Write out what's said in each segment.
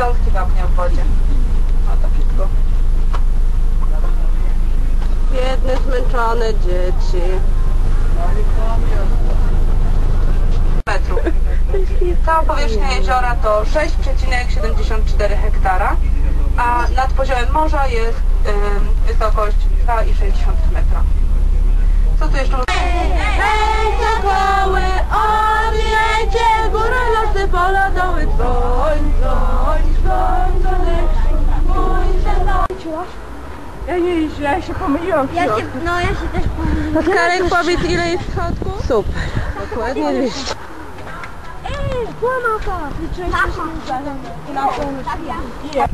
wiązki wapnia w wodzie. O to wszystko. Biedne, zmęczone dzieci. Cała powierzchnia jeziora to 6,74 hektara, a nad poziomem morza jest ym, wysokość 2,60 metra. Co tu jeszcze? Hej, sokoły, odjecie, Ja nie, ja się pomyliłam. Ja się, no ja się też pomyliłam. Paskalek, powiedz ile jest schodków? Super, dokładnie wiesz. Ej, kłamaka! Liczyłeś się się na pełno. Tak ja.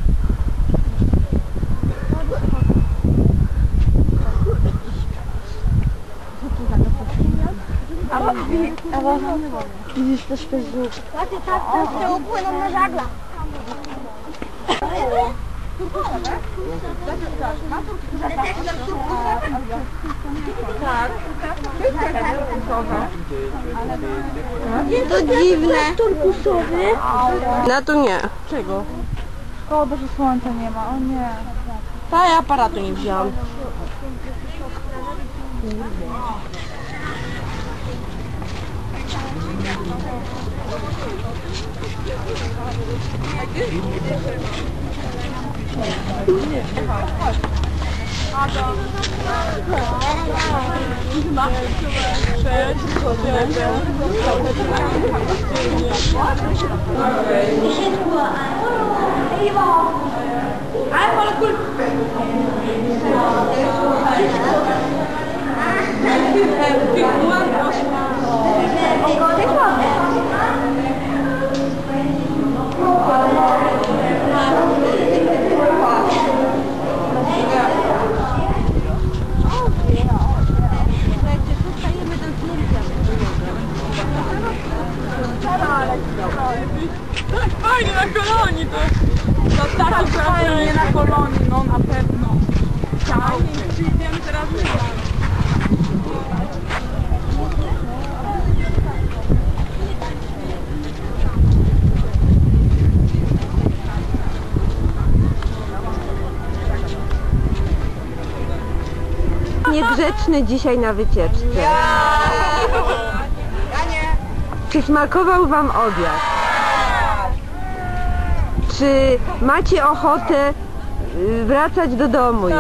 Widzisz też Facebook. Tak, tak, tak. upłyną na żagla. To dziwne. Turkusowy. Na to nie. Czego? Szkoda, że słońca nie ma, o nie. Ta ja aparatu nie wziąłam. 你好的好的好的嗯好好 Tak fajnie na kolonii to. No tak fajnie na kolonii, no na pewno. Fajnie, przyjdziemy teraz my. Niegrzeczny dzisiaj na wycieczce. Czy smakował Wam obiad? Czy macie ochotę y, wracać do domu już?